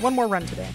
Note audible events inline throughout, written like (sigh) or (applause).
One more run today.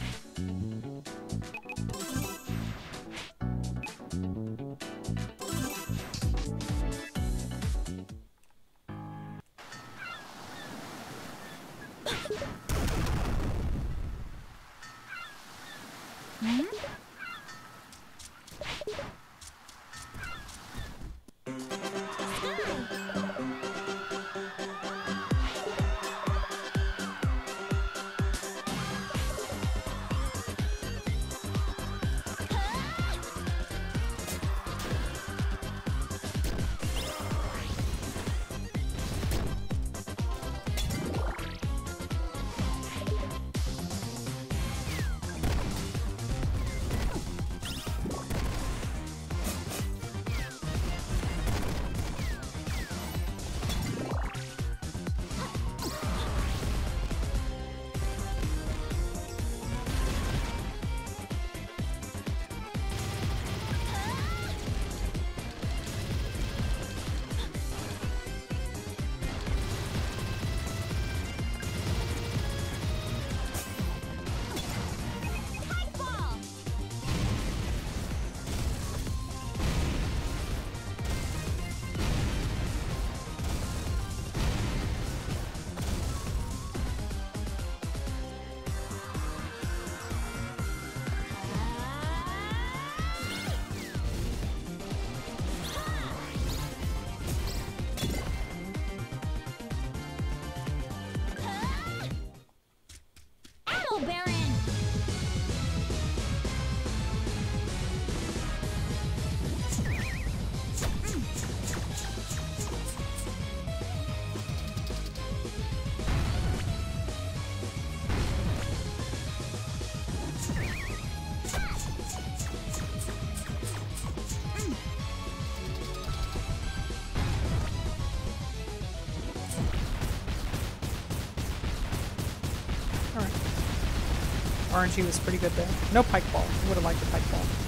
RNG was pretty good there. No pike ball. I would have liked the pike ball.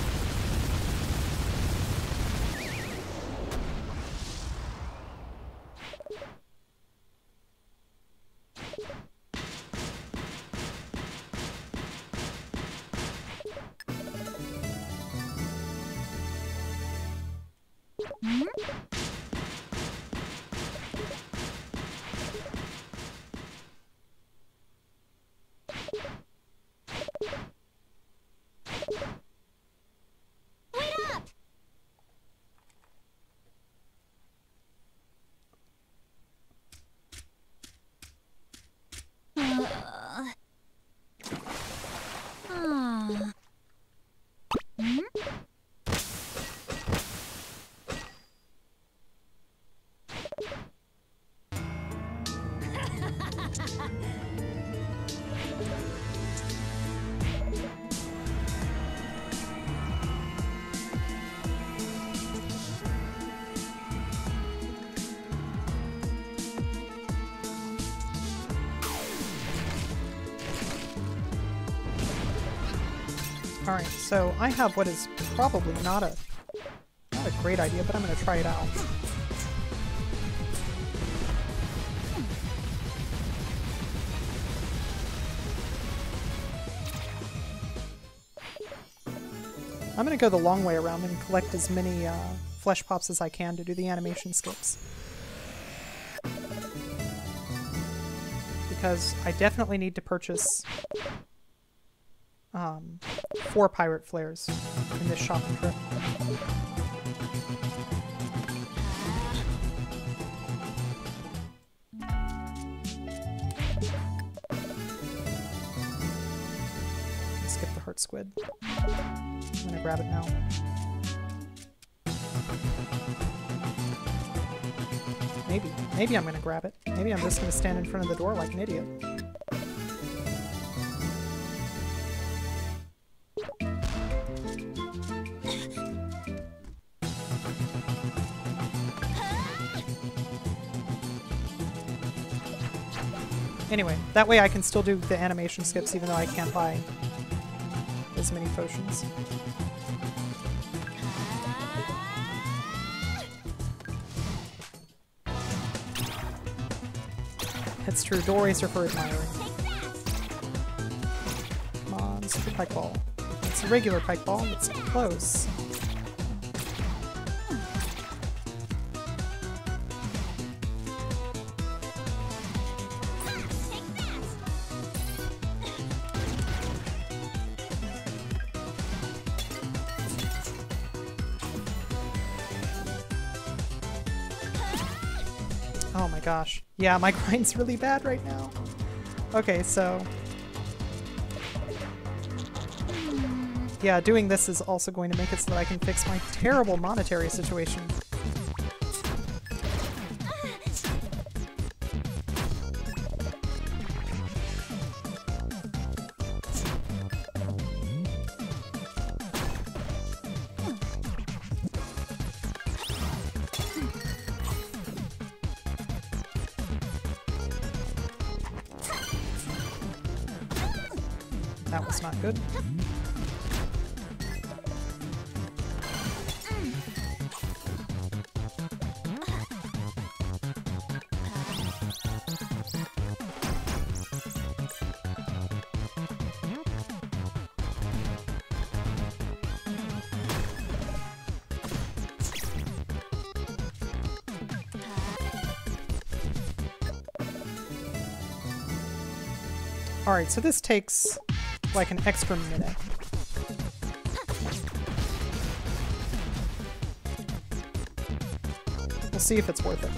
So I have what is probably not a not a great idea, but I'm gonna try it out. I'm gonna go the long way around and collect as many uh, flesh pops as I can to do the animation skips. Because I definitely need to purchase four pirate flares in this shopping trip. Skip the heart squid. I'm gonna grab it now. Maybe. Maybe I'm gonna grab it. Maybe I'm just gonna stand in front of the door like an idiot. Anyway, that way I can still do the animation skips even though I can't buy as many potions. That's true, door racer for admiring. Take that! pike ball. It's a regular pike ball. It's close. Yeah, my (laughs) grind's really bad right now. Okay, so... Yeah, doing this is also going to make it so that I can fix my terrible monetary situation. Good. Alright, so this takes like an extra minute. We'll see if it's worth it.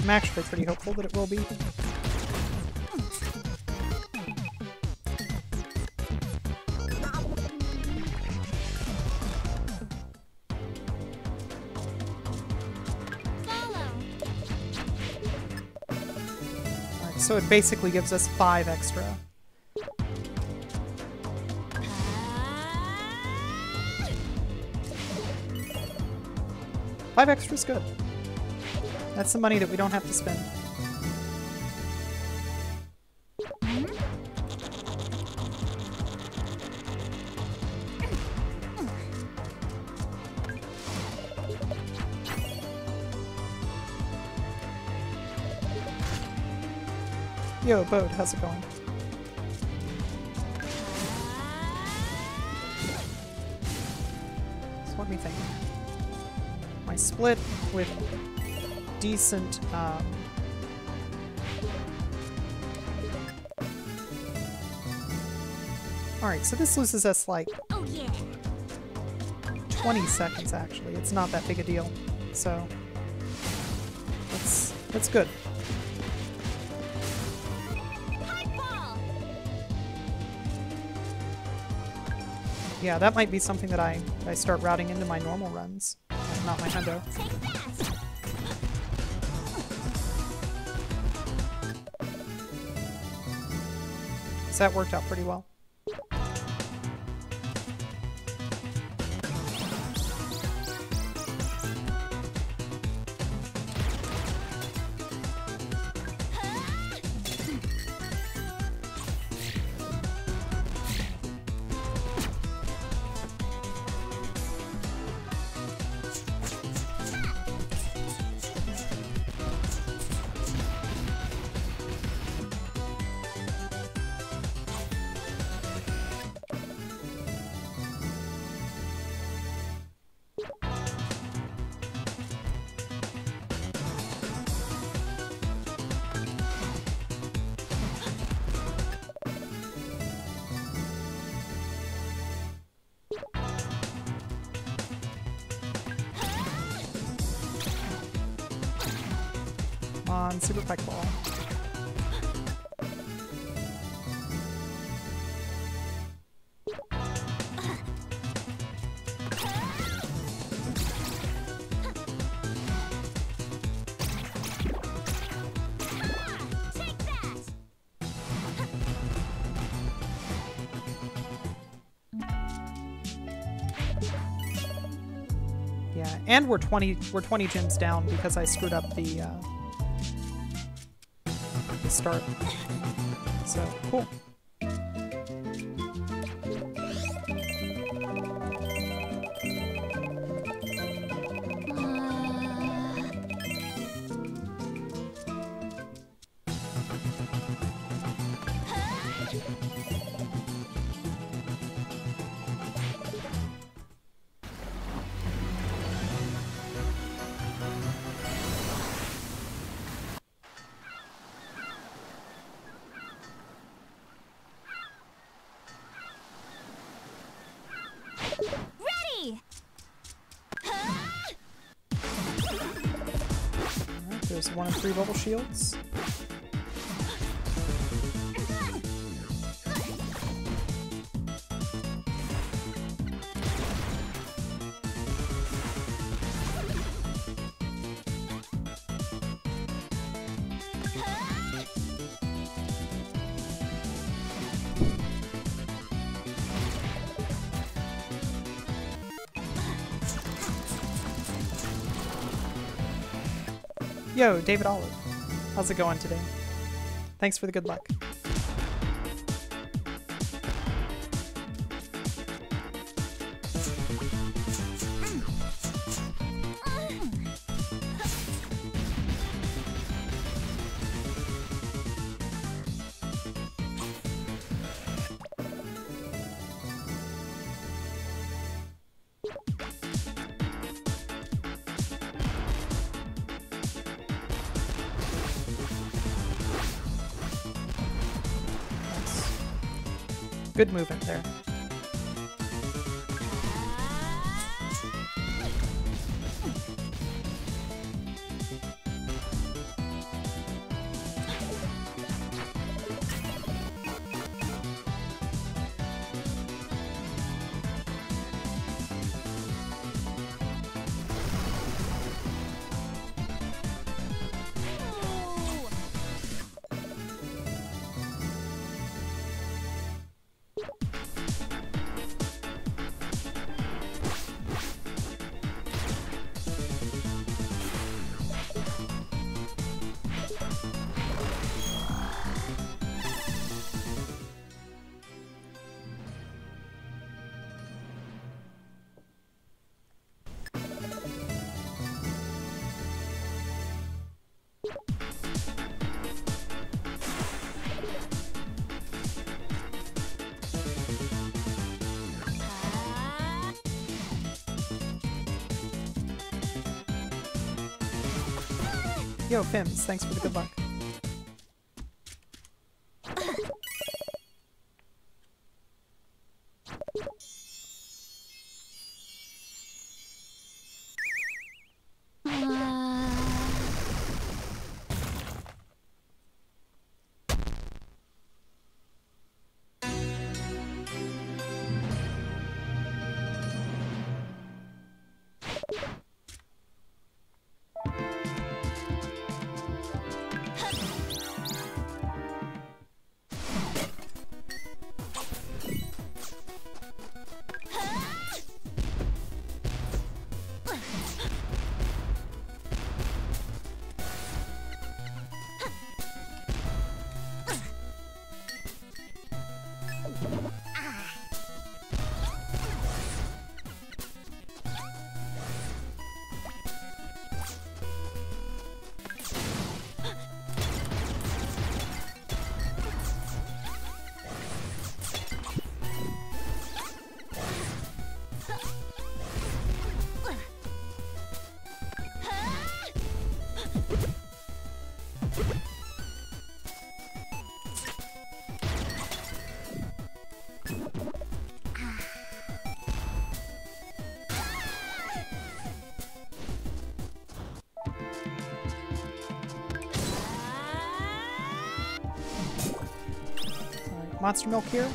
I'm actually pretty hopeful that it will be. So it basically gives us five extra. Five extra is good. That's the money that we don't have to spend. Bode, how's it going? So me think. My split with decent, um... Alright, so this loses us like Oh yeah. 20 seconds actually. It's not that big a deal. So that's that's good. Yeah, that might be something that I I start routing into my normal runs, not my hundo. So that worked out pretty well. And we're 20 we're 20 gems down because I screwed up the uh, the start. So cool. There's one and three bubble shields. David Olive. How's it going today? Thanks for the good luck. Good movement there. Thanks for the good luck. Monster Milk here?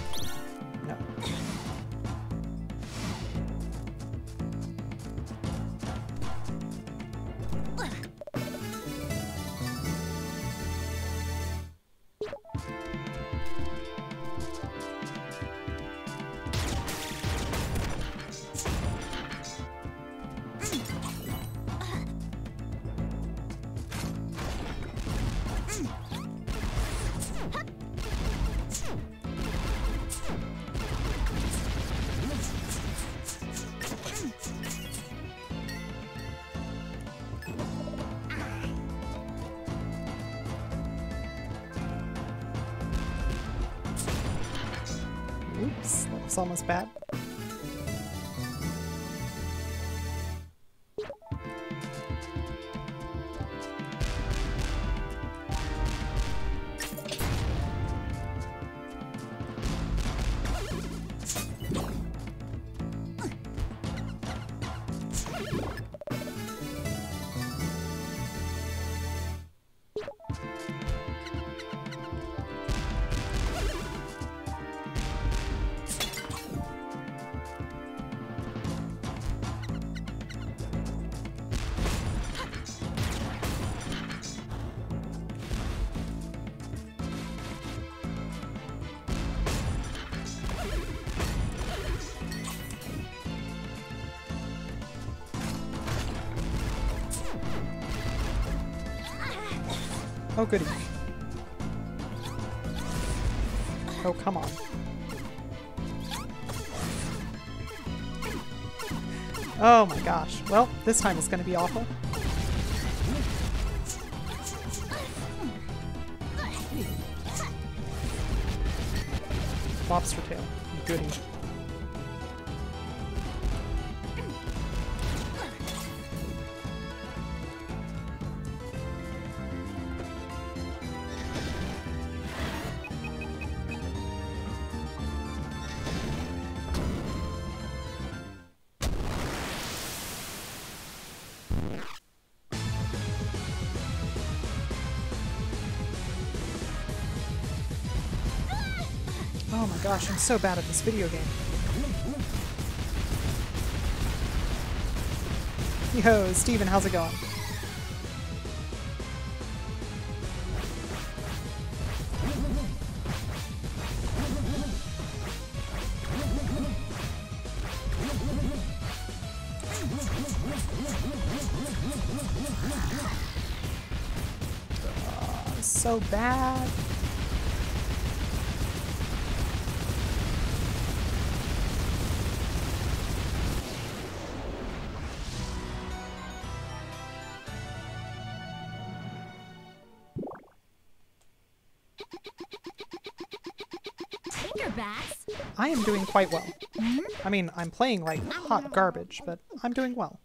Almost bad. Come on. Oh my gosh. Well, this time it's gonna be awful. Lobster tail. Goody. Gosh, I'm so bad at this video game. Yo, Steven, how's it going? So bad. I am doing quite well. I mean, I'm playing like hot garbage, but I'm doing well.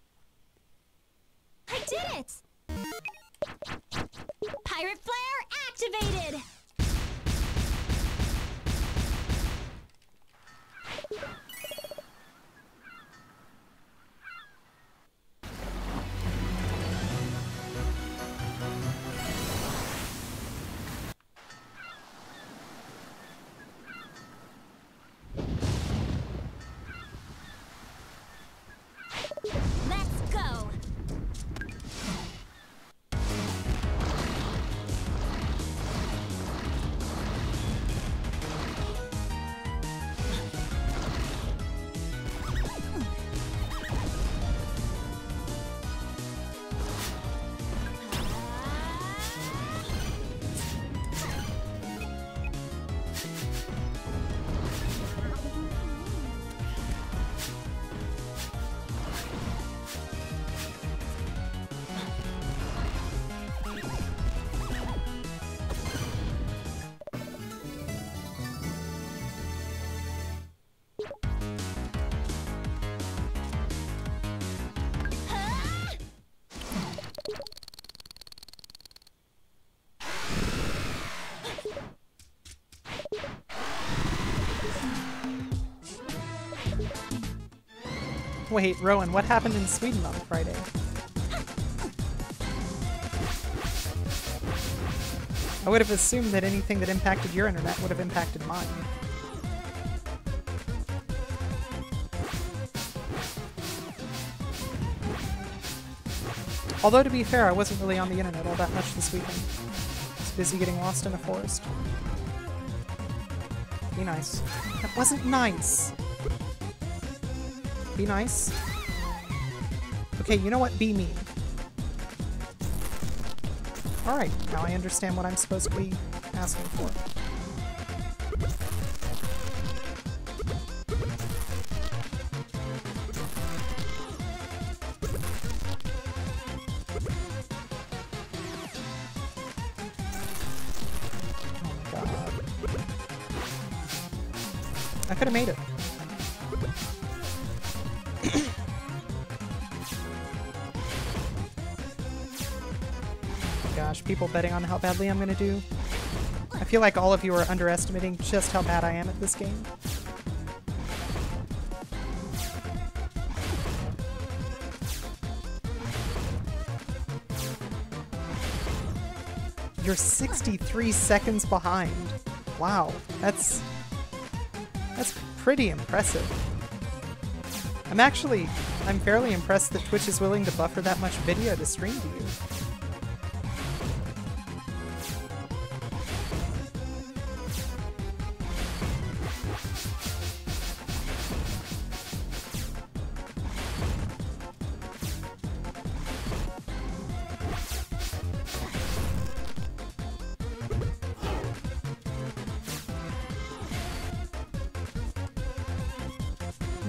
Wait, Rowan, what happened in Sweden on Friday? I would have assumed that anything that impacted your internet would have impacted mine. Although, to be fair, I wasn't really on the internet all that much this weekend. I was busy getting lost in a forest. Be nice. That wasn't nice! Be nice. Okay, you know what? Be mean. Alright, now I understand what I'm supposed to be asking for. Betting on how badly I'm gonna do. I feel like all of you are underestimating just how bad I am at this game. You're 63 seconds behind. Wow, that's that's pretty impressive. I'm actually I'm fairly impressed that Twitch is willing to buffer that much video to stream to you.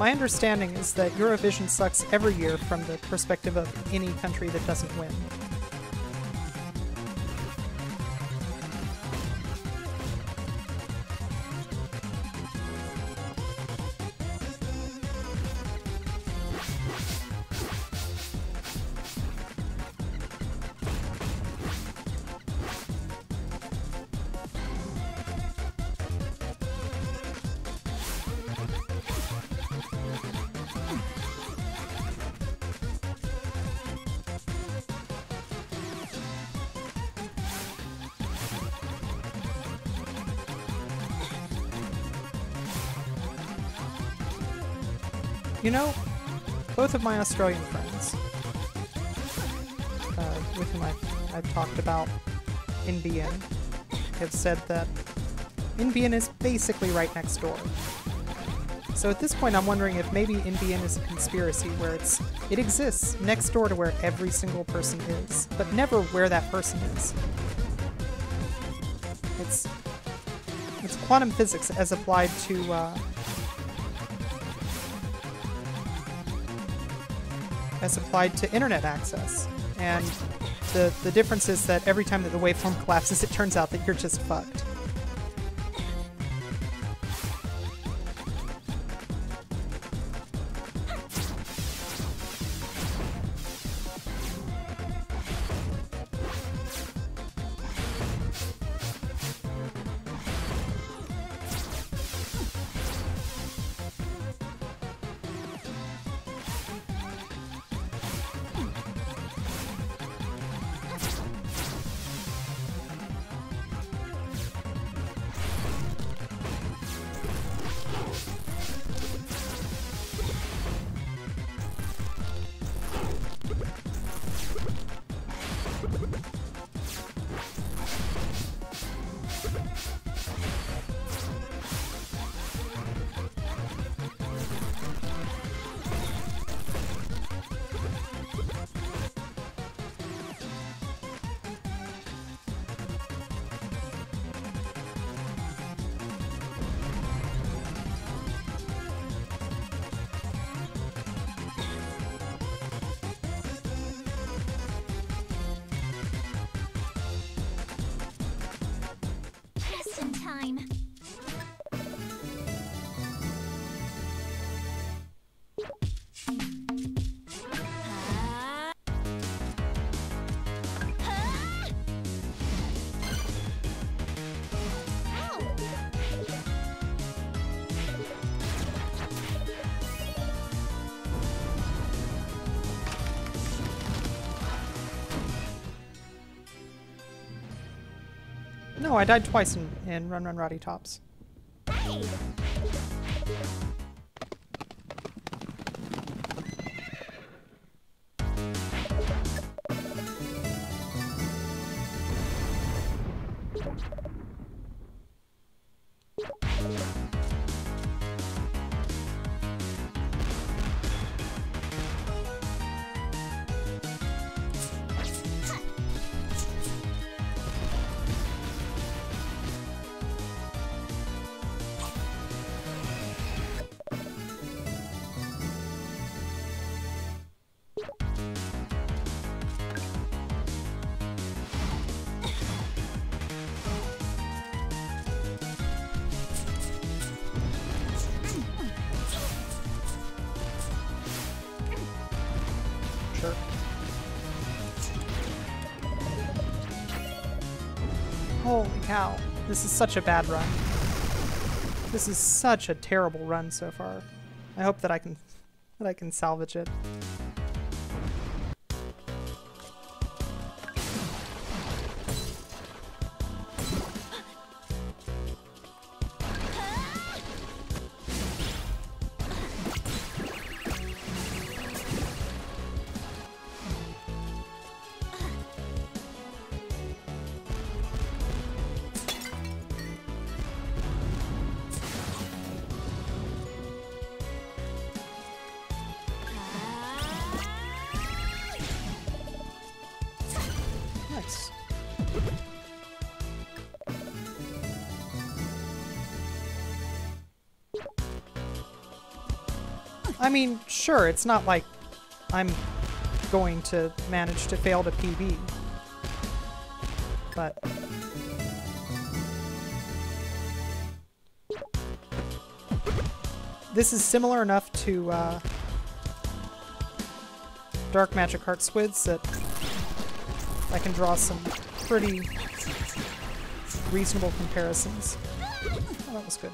My understanding is that Eurovision sucks every year from the perspective of any country that doesn't win. You know, both of my Australian friends, uh, with whom I've, I've talked about NBN, have said that NBN is basically right next door. So at this point, I'm wondering if maybe NBN is a conspiracy where it's it exists next door to where every single person is, but never where that person is. It's it's quantum physics as applied to uh, as applied to internet access. And the, the difference is that every time that the waveform collapses, it turns out that you're just fucked. I died twice in, in Run Run Rottytops. Cow. This is such a bad run. This is such a terrible run so far. I hope that I can that I can salvage it. I mean, sure, it's not like I'm going to manage to fail to PB. But this is similar enough to uh, Dark Magic Heart Squids that I can draw some pretty reasonable comparisons. Oh, that was good.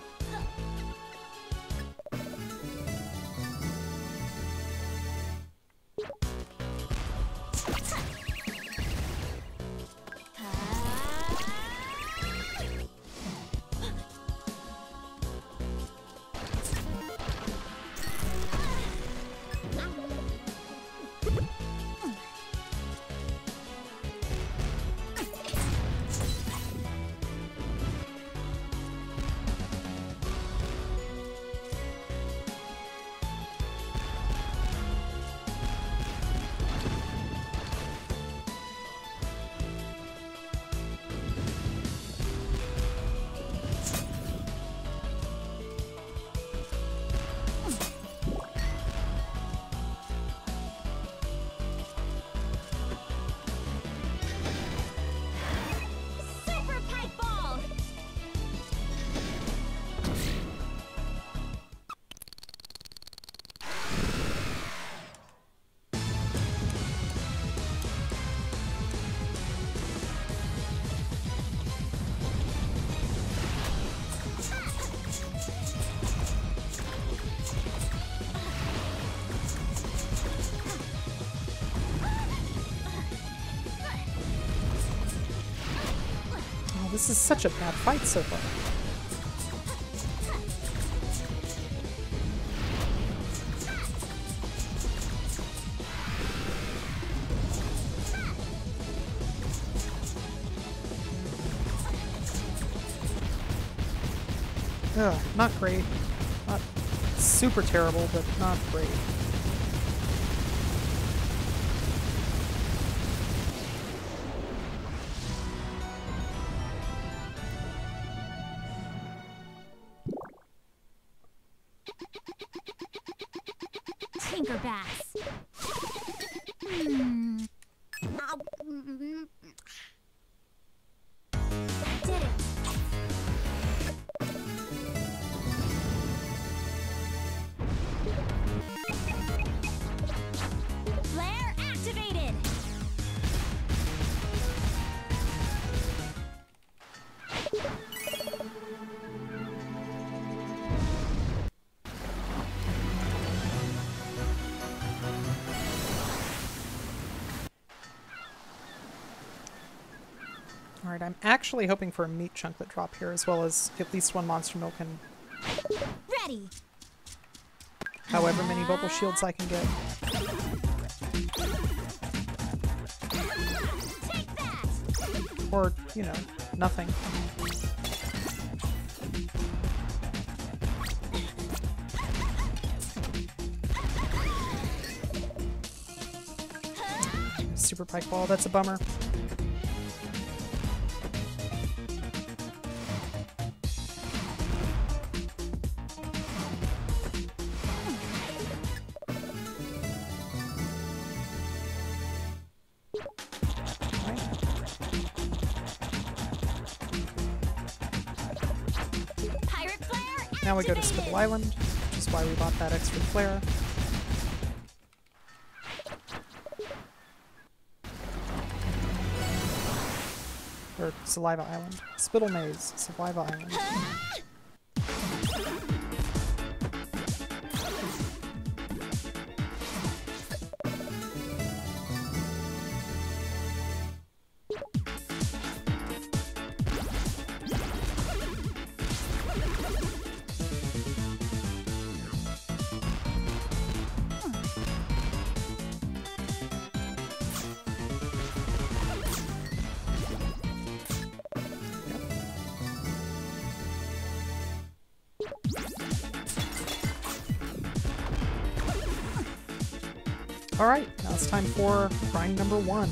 This is such a bad fight so far. Ugh, not great. Not super terrible, but not great. I'm actually hoping for a meat chunklet drop here, as well as at least one monster milk and Ready. however many bubble shields I can get. Or, you know, nothing. Super Pike Ball, that's a bummer. Now we go to. Spittle Island, which is why we bought that extra flare. Or Saliva Island. Spittle Maze, Saliva Island. (laughs) for grind number one.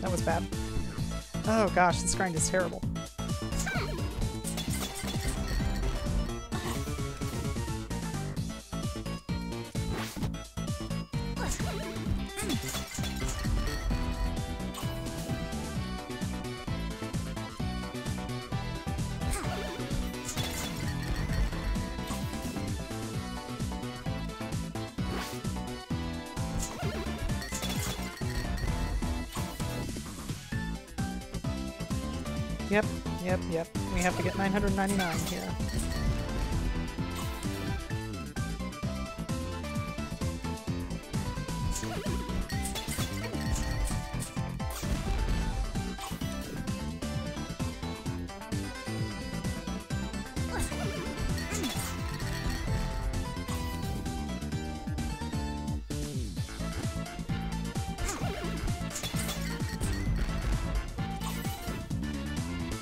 That was bad. Oh gosh, this grind is terrible. 999 here.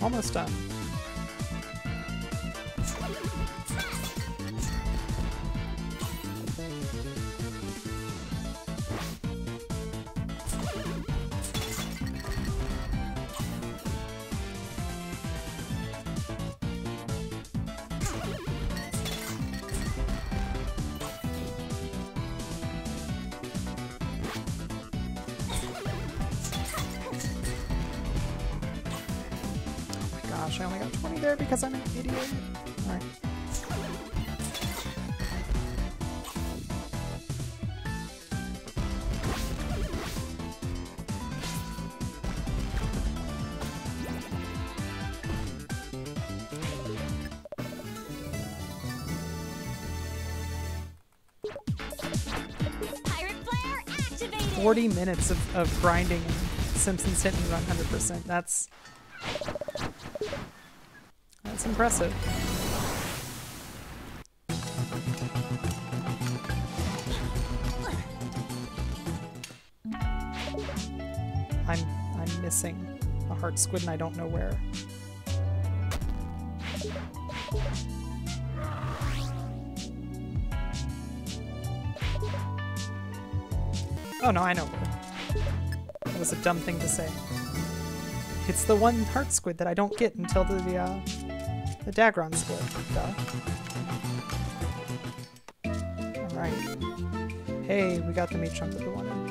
Almost done. minutes of, of grinding Simpsons hit and run 100%. That's... That's impressive. I'm I'm missing a heart squid and I don't know where. Oh no, I know dumb thing to say. It's the one heart squid that I don't get until the uh, the Dagron squid. Duh. All right. Hey, we got the meat chunk that we wanted.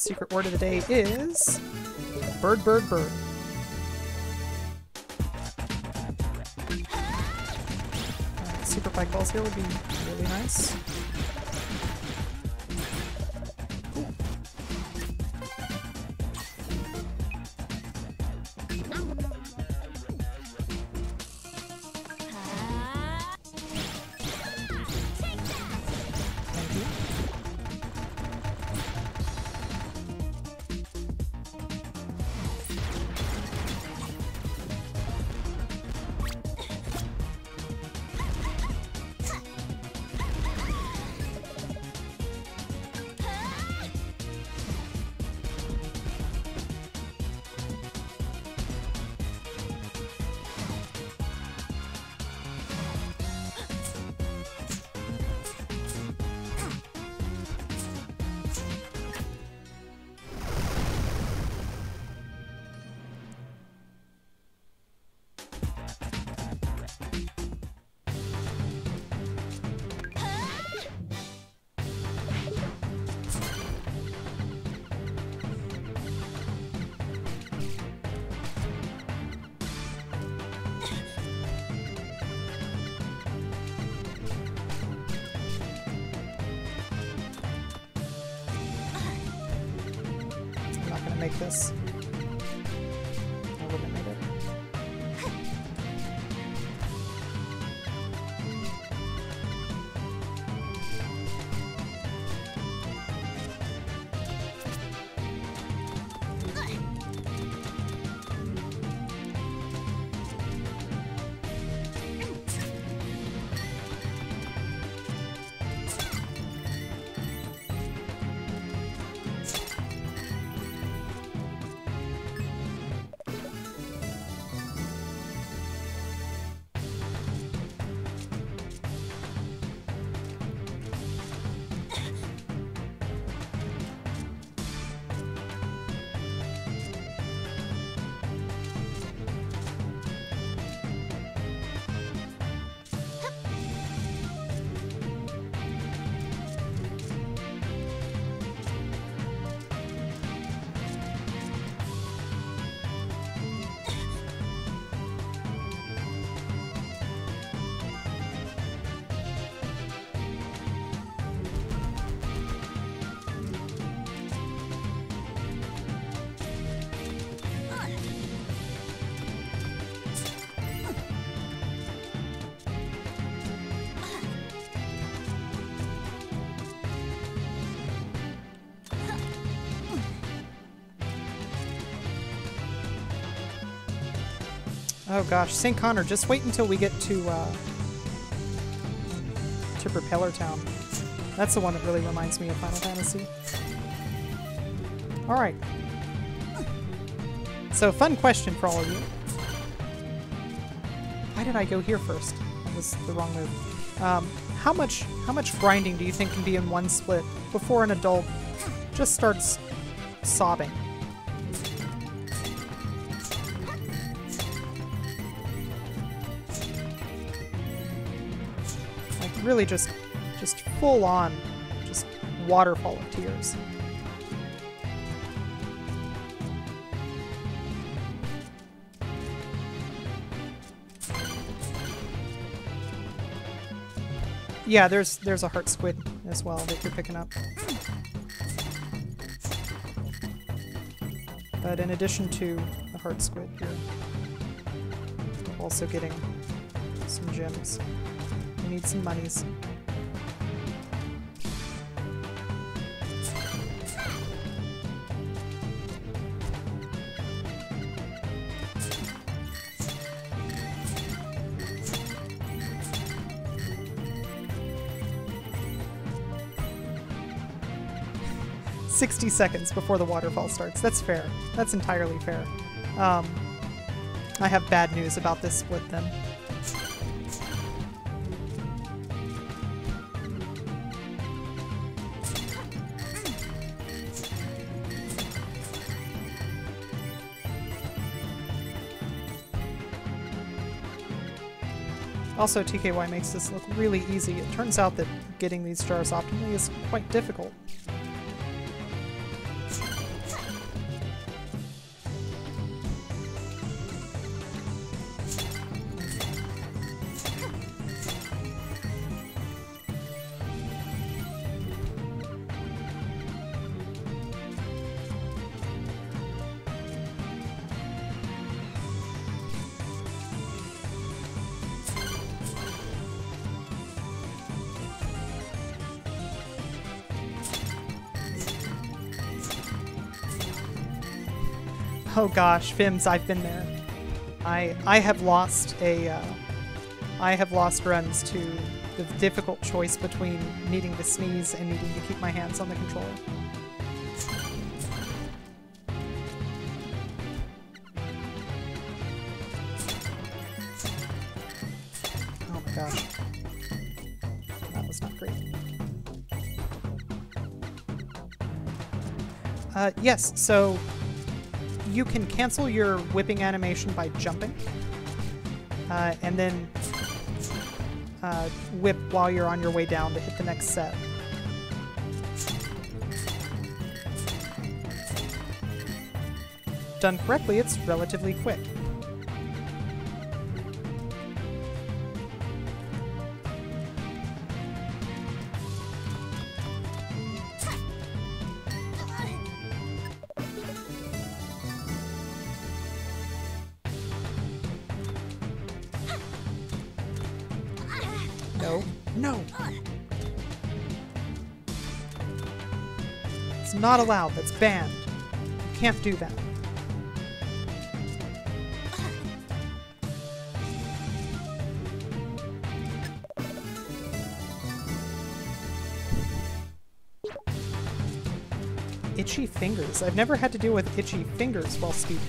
secret word of the day is bird, bird, bird. Uh, Super Pike Balls here would be really nice. Oh gosh, St. Connor, just wait until we get to uh, to Propeller Town. That's the one that really reminds me of Final Fantasy. Alright. So, fun question for all of you. Why did I go here first? That was the wrong move. Um, how much how much grinding do you think can be in one split before an adult just starts sobbing? Really just just full on just waterfall of tears. Yeah, there's there's a heart squid as well that you're picking up. But in addition to the heart squid, you're also getting some gems. Need some monies. Sixty seconds before the waterfall starts. That's fair. That's entirely fair. Um, I have bad news about this split then. Also, TKY makes this look really easy. It turns out that getting these jars optimally is quite difficult. Oh gosh, Fims, I've been there. I I have lost a uh, I have lost runs to the difficult choice between needing to sneeze and needing to keep my hands on the controller. Oh my gosh. That was not great. Uh, yes, so you can cancel your whipping animation by jumping. Uh, and then uh, whip while you're on your way down to hit the next set. Done correctly, it's relatively quick. Not allowed. That's banned. Can't do that. Itchy fingers. I've never had to deal with itchy fingers while speed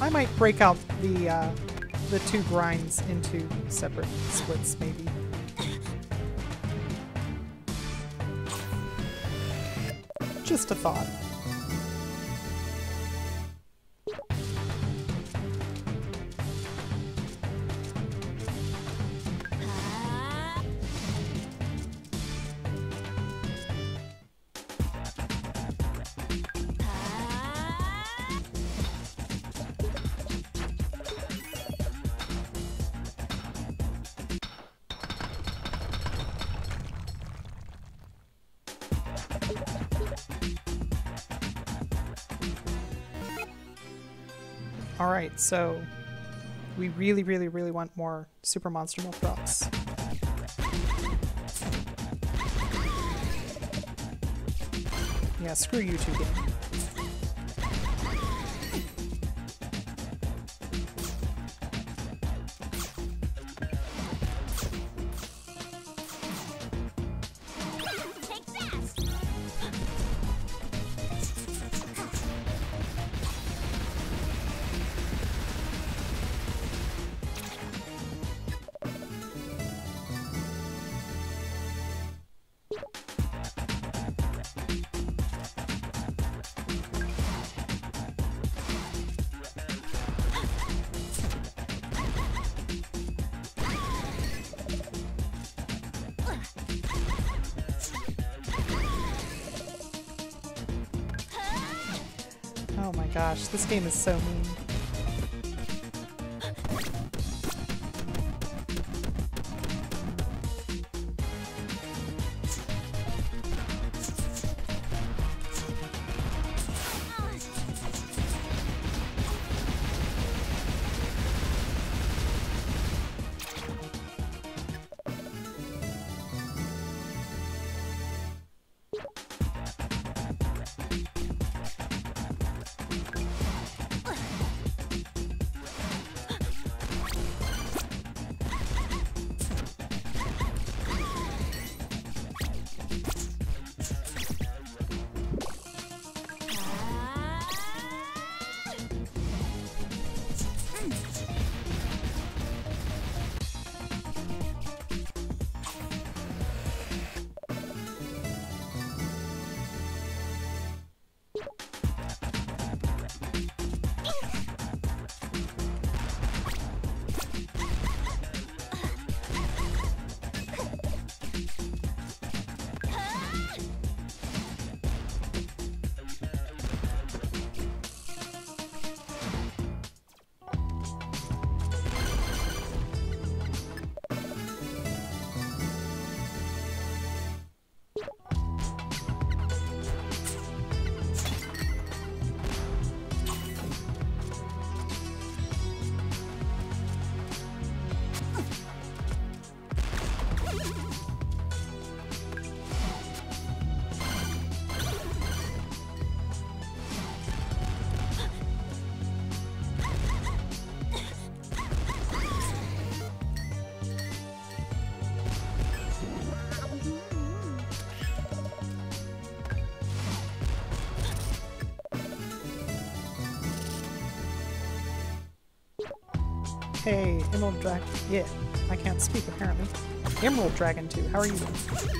I might break out the uh, the two grinds into separate splits maybe. Just a thought. So we really, really, really want more Super Monster Milk Rocks. Yeah, screw you game. Oh my gosh, this game is so mean. Emerald Dragon. Yeah, I can't speak apparently. Emerald Dragon 2, how are you doing?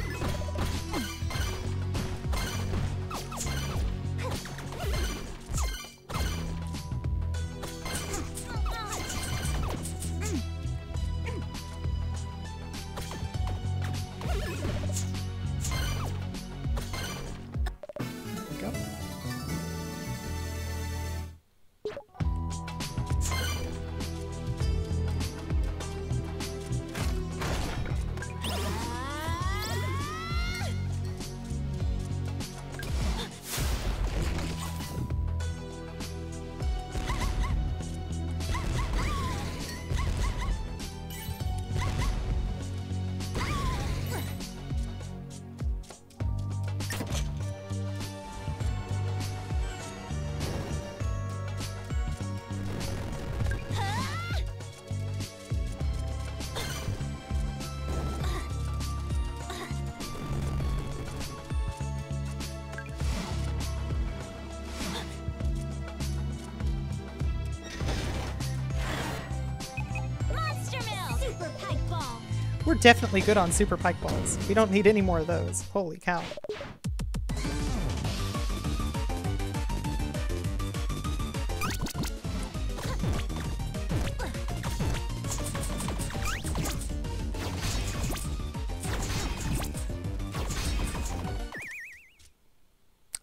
We're definitely good on Super Pike Balls. We don't need any more of those. Holy cow.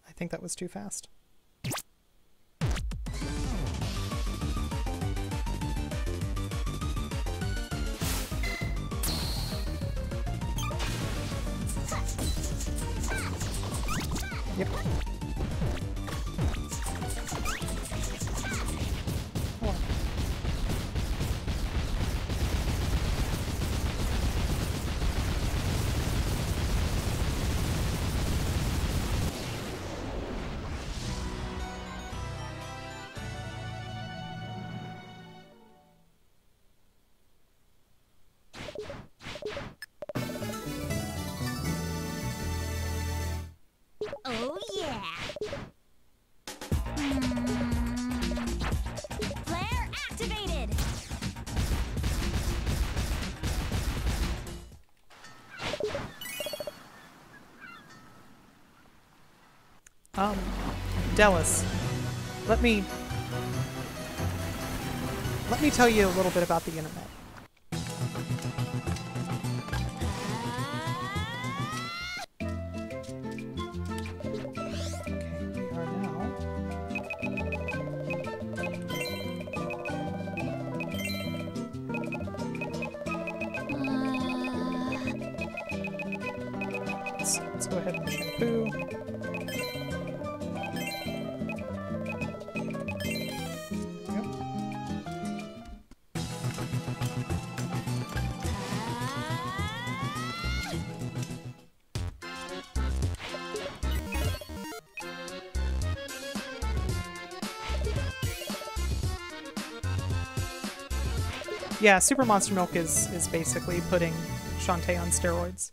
I think that was too fast. Dallas, let me let me tell you a little bit about the internet. Yeah, Super Monster Milk is is basically putting Shantae on steroids.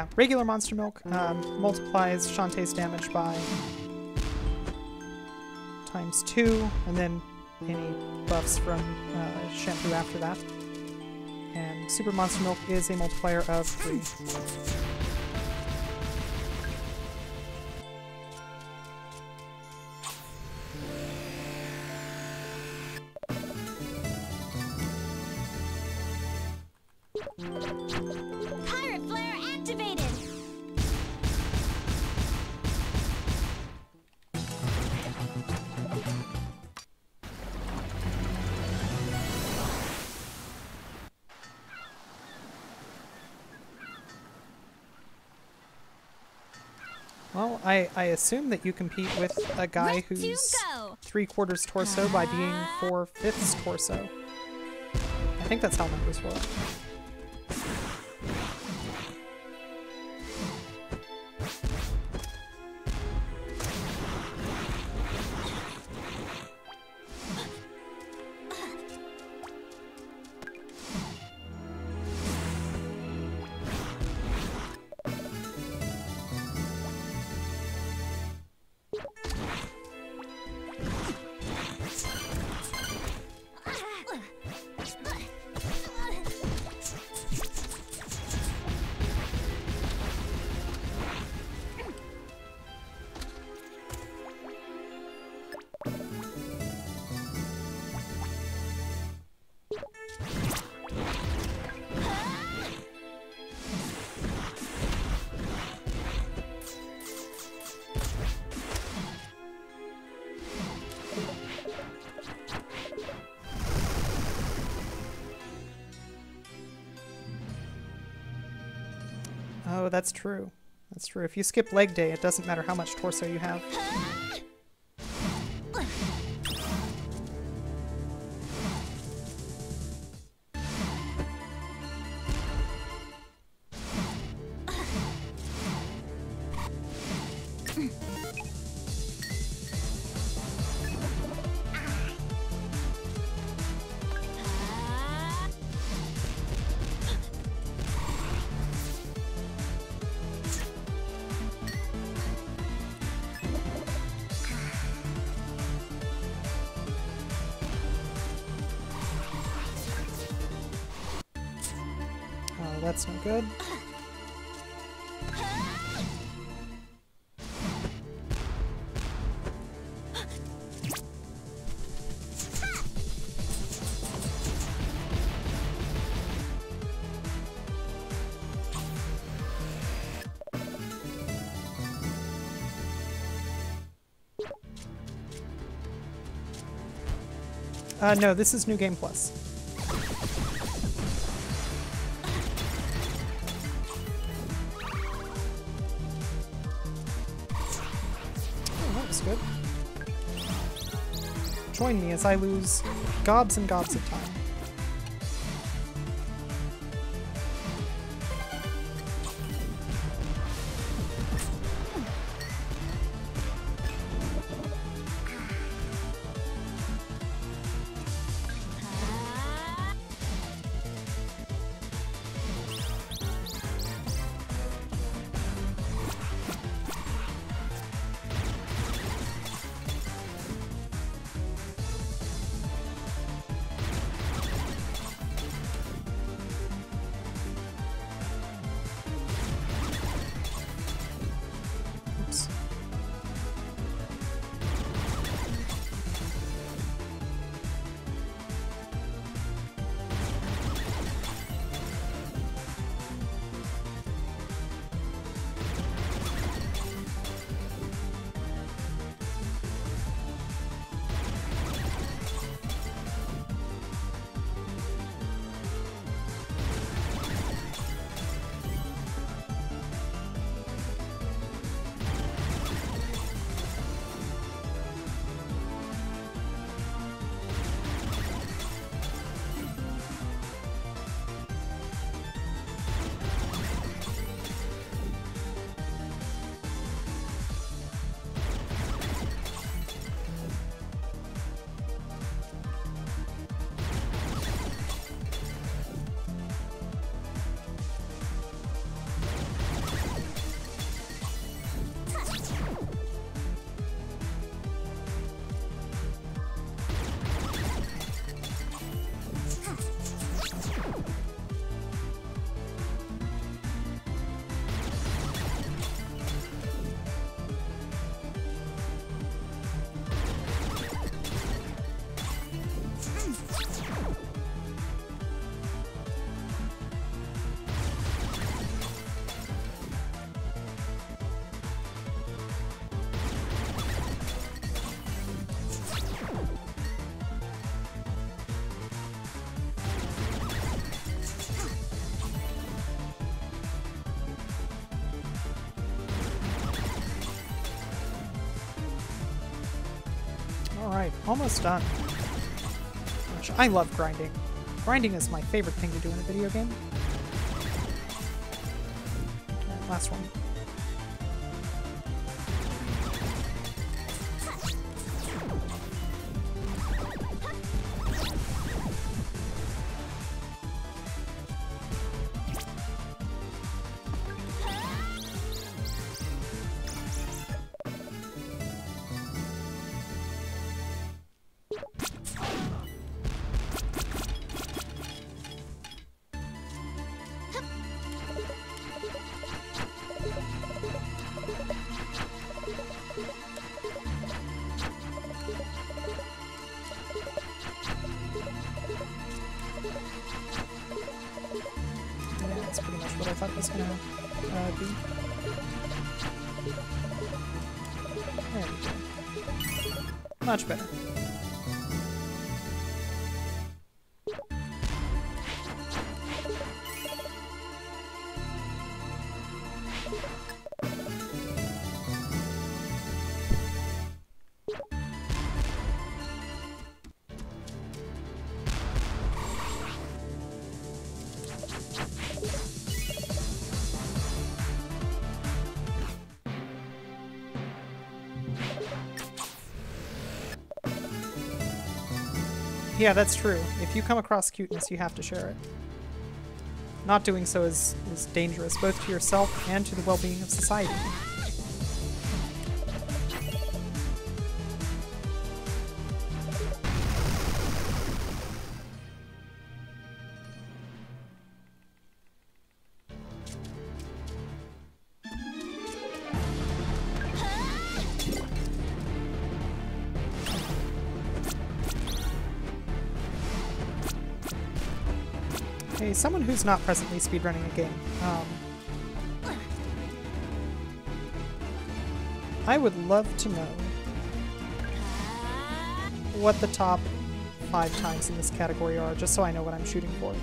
Yeah, regular Monster Milk um, multiplies Shantae's damage by times two, and then any buffs from uh, Shampoo after that. And Super Monster Milk is a multiplier of three. Assume that you compete with a guy to who's three quarters torso by being four fifths torso. I think that's how numbers work. That's true. That's true. If you skip leg day, it doesn't matter how much torso you have. That's no good. Uh, no, this is New Game Plus. Join me as I lose gobs and gobs of time. Almost done. Gosh, I love grinding. Grinding is my favorite thing to do in a video game. Last one. Yeah, that's true. If you come across cuteness, you have to share it. Not doing so is, is dangerous, both to yourself and to the well-being of society. Someone who's not presently speedrunning a game. Um, I would love to know what the top five times in this category are, just so I know what I'm shooting for.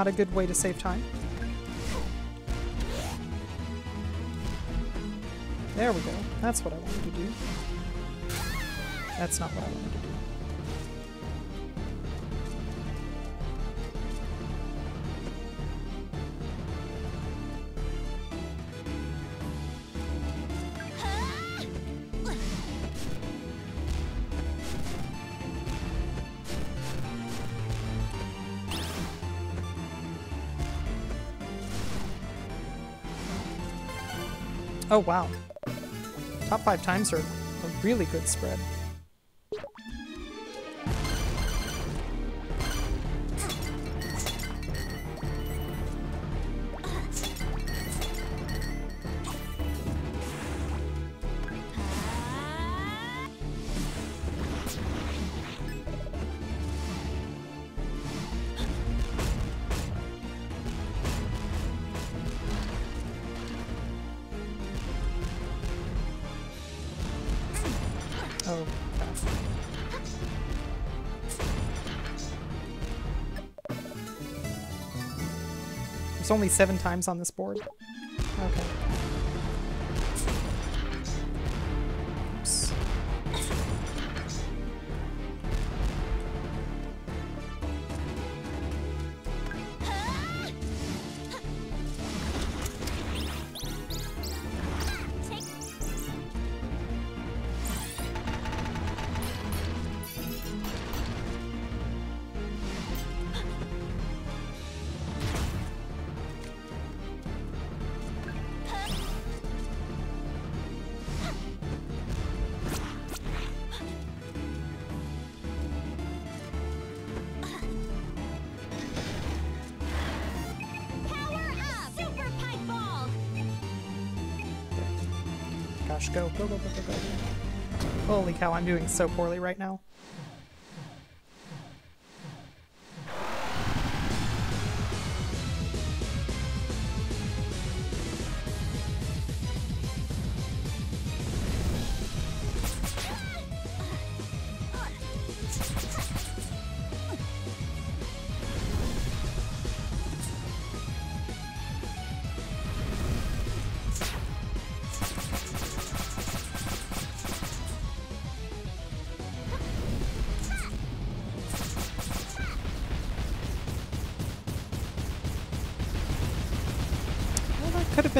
Not a good way to save time. There we go. That's what I wanted to do. That's not what I wanted to do. Oh wow. Top five times are a really good spread. Only seven times on this board. Okay. Go, go, go, go, go, go. Holy cow, I'm doing so poorly right now.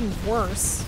Been worse,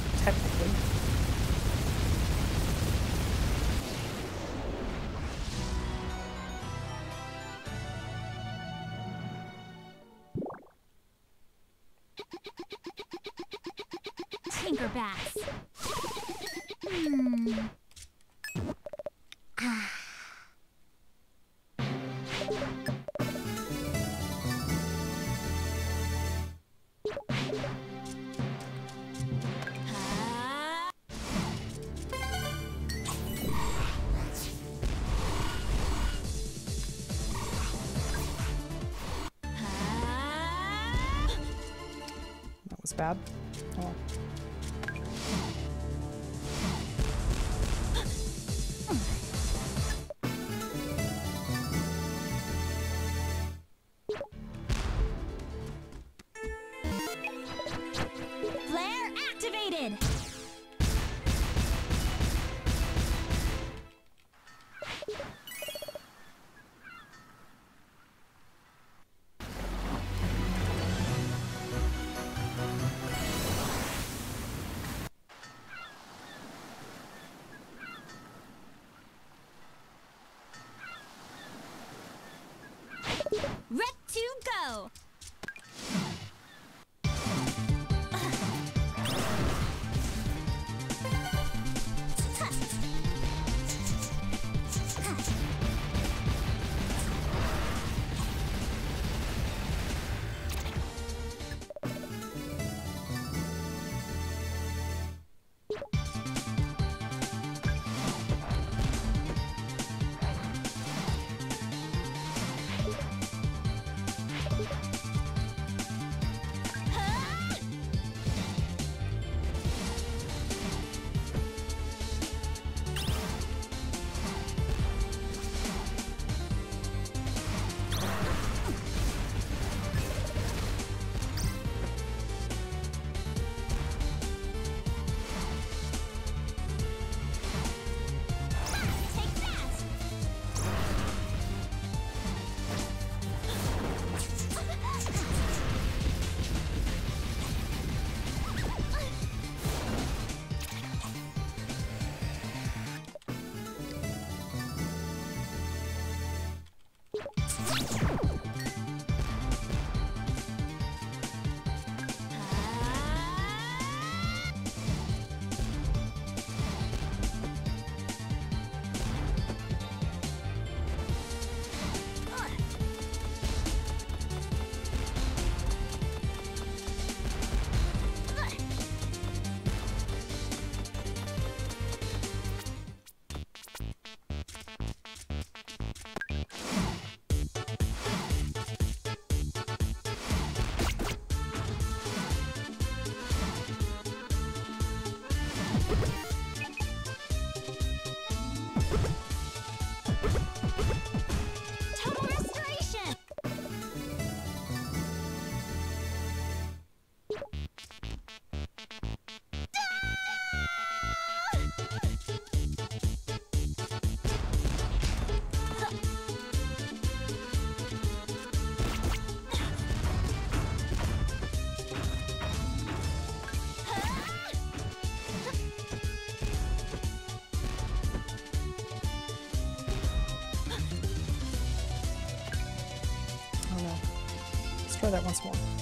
that once more.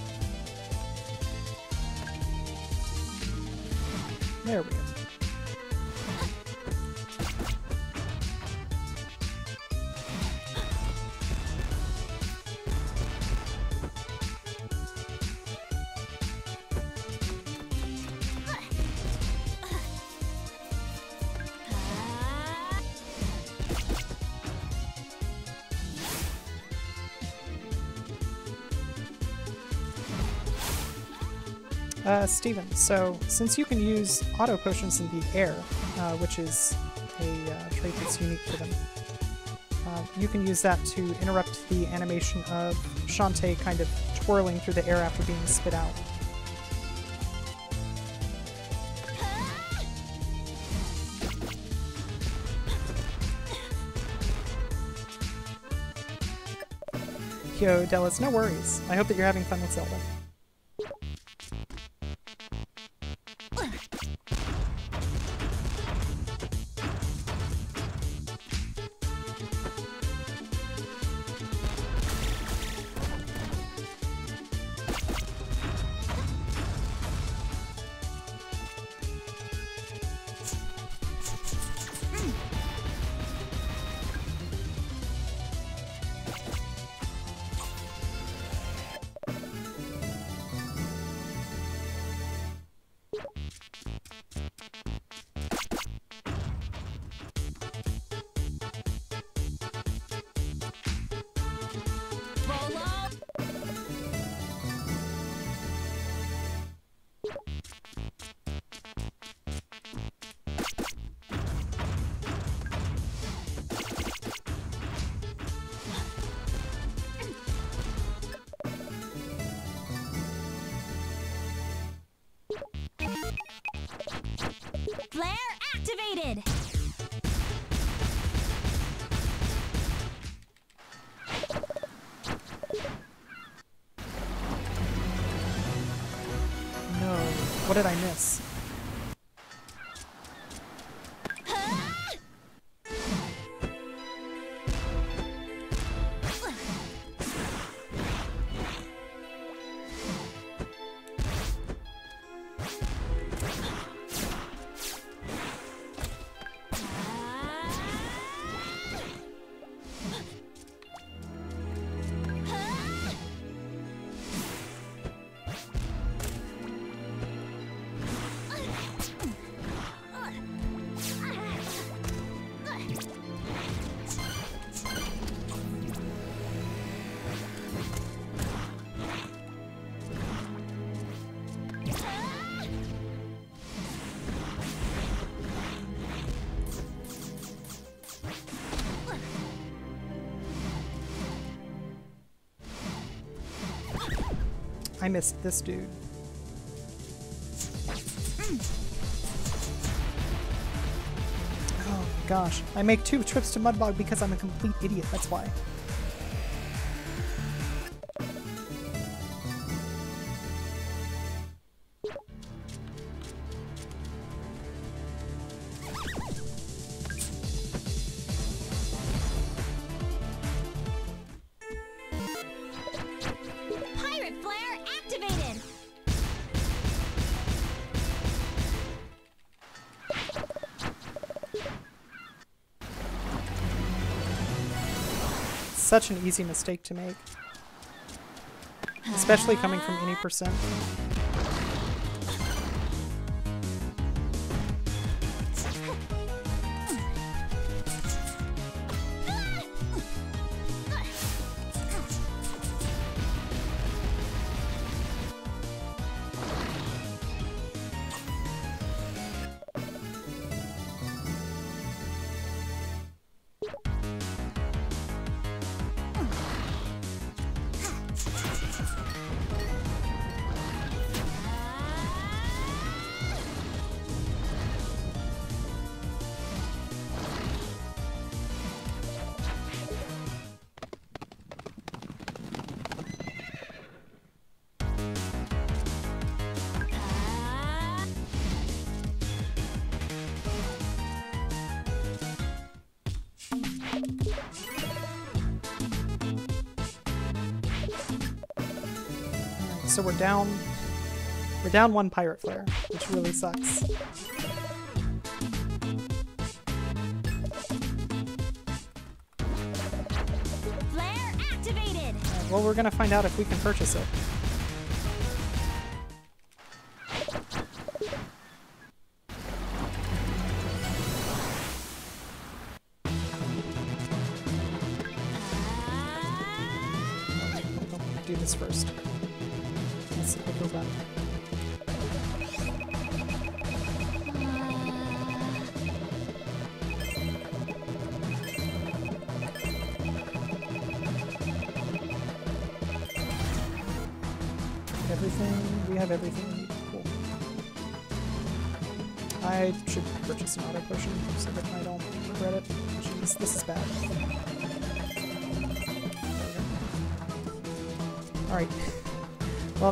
Uh, Steven, so since you can use auto potions in the air, uh, which is a uh, trait that's unique to them, uh, you can use that to interrupt the animation of Shantae kind of twirling through the air after being spit out. Yo, Dallas, no worries. I hope that you're having fun with Zelda. Missed this dude. Oh gosh. I make two trips to Mudbog because I'm a complete idiot, that's why. Such an easy mistake to make. Especially coming from any percent. Down we're down one pirate flare, which really sucks. Flare activated. Alright, well we're gonna find out if we can purchase it.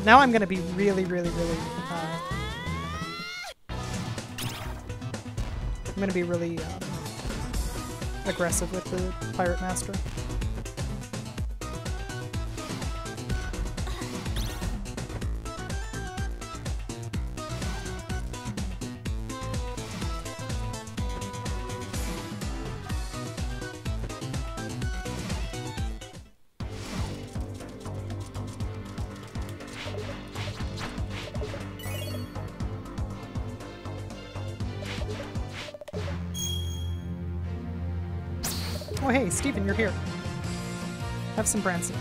Now I'm gonna be really, really, really, uh, I'm gonna be really, um, aggressive with the Pirate Master. Oh hey, Steven, you're here. Have some Branson.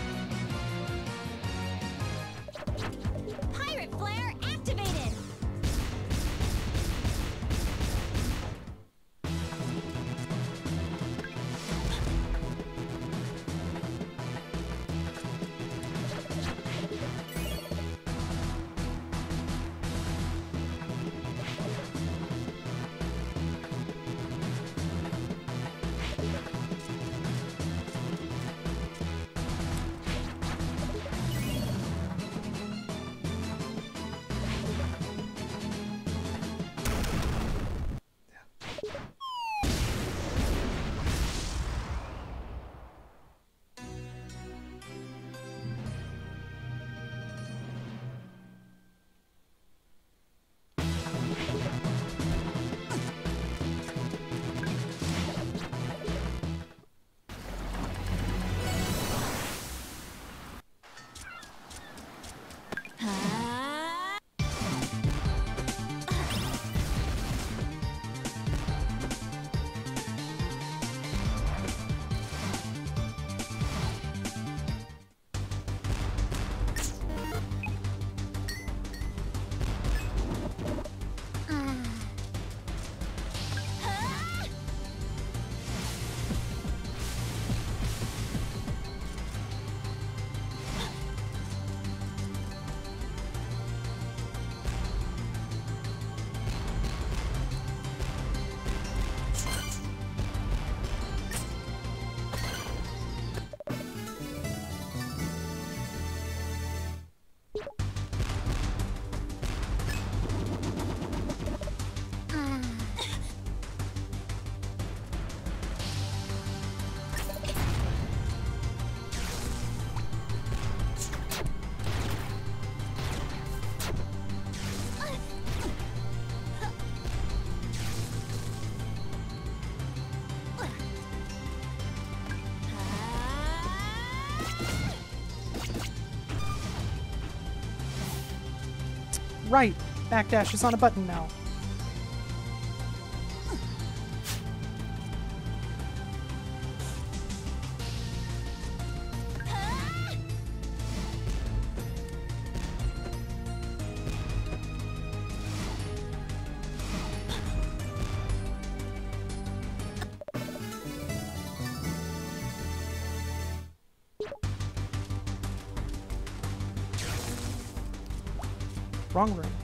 Right. Backdash is on a button now. Wrong room.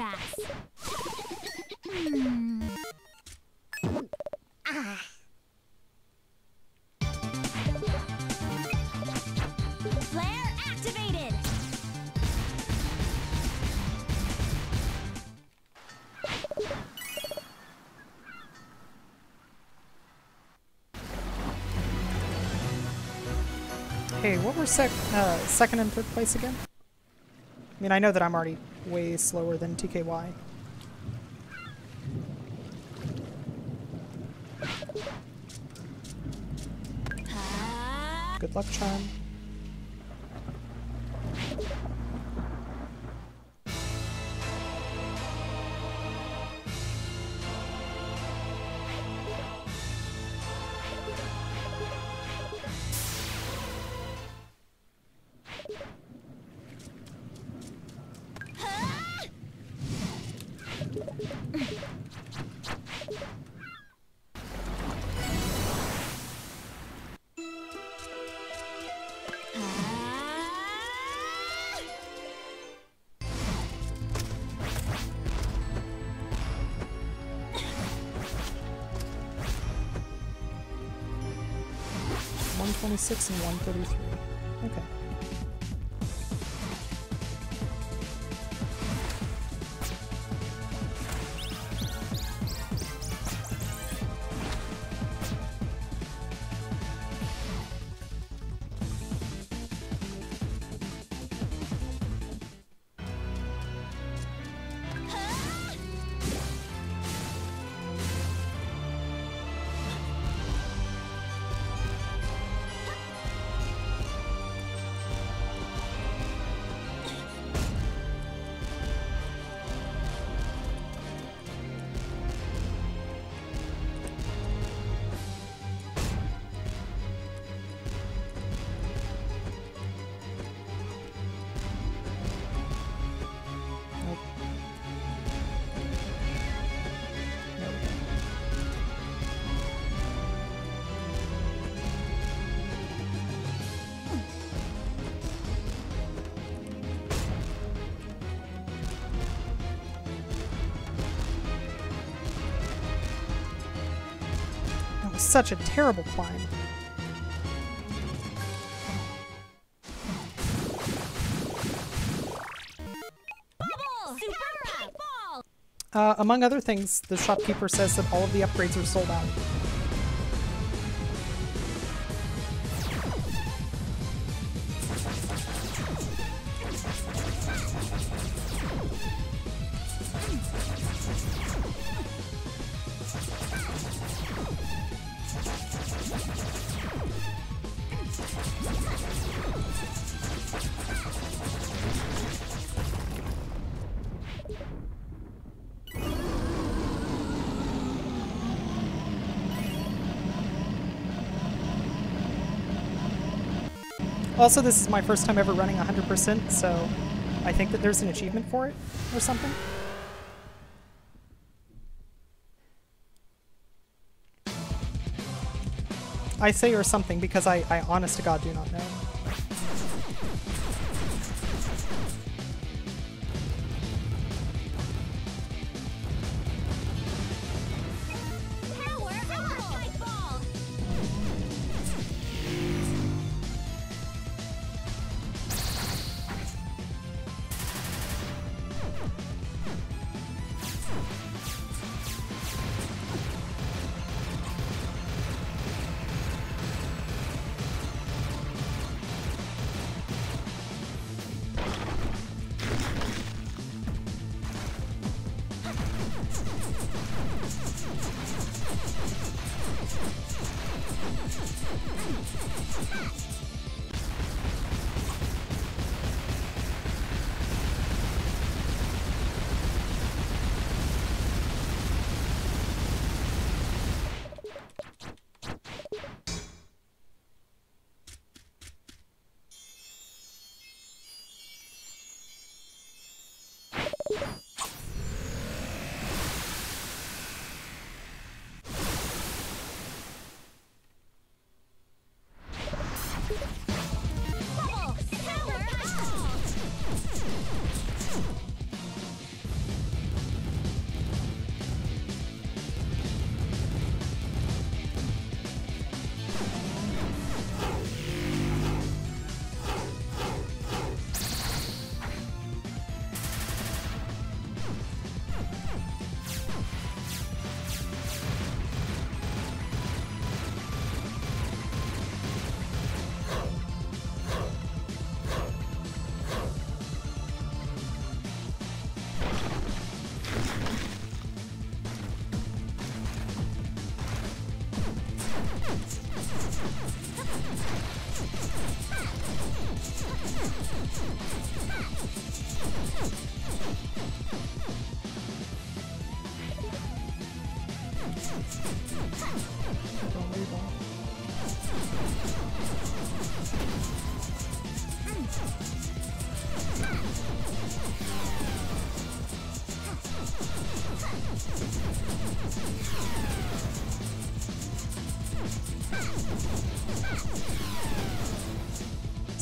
Hmm. Ah. Hey, what were sec uh, second and third place again? I mean, I know that I'm already way slower than TKY. Good luck, Charm. 126 and 133. Such a terrible climb. Uh, among other things, the shopkeeper says that all of the upgrades are sold out. Also, this is my first time ever running 100%, so I think that there's an achievement for it or something. I say or something because I, I honest to God do not know.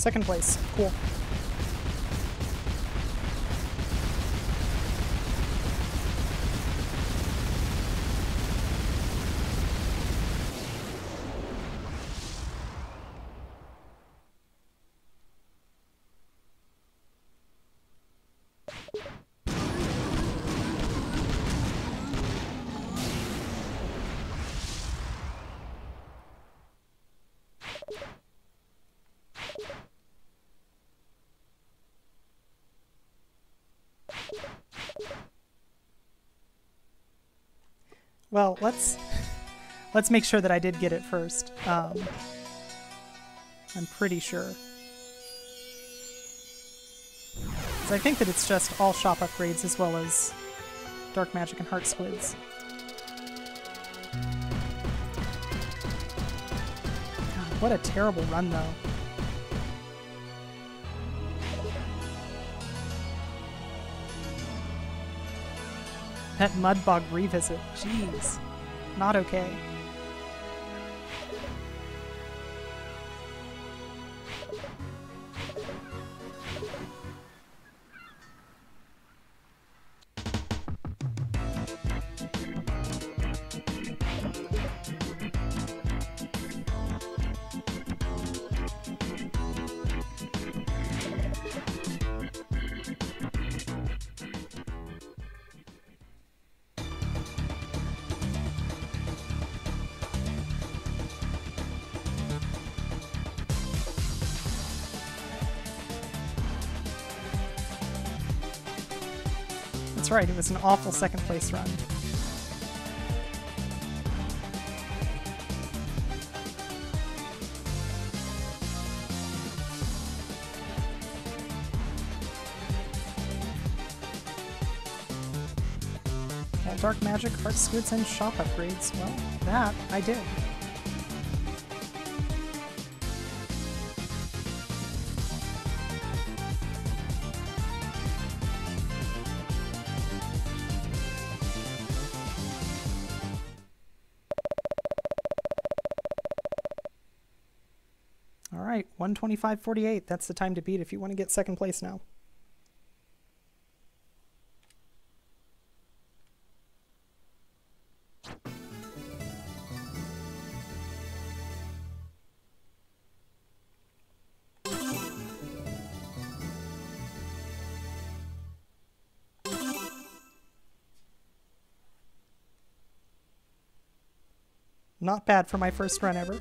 Second place. Cool. Well, let's (laughs) let's make sure that I did get it first. Um, I'm pretty sure. 'Cause I think that it's just all shop upgrades as well as dark magic and heart squids. God, what a terrible run though. That Mudbog revisit. Jeez. Not okay. Right, it was an awful second place run. Dark magic, heart squids, and shop upgrades. Well, that I did. 125.48. That's the time to beat if you want to get second place now. Not bad for my first run ever.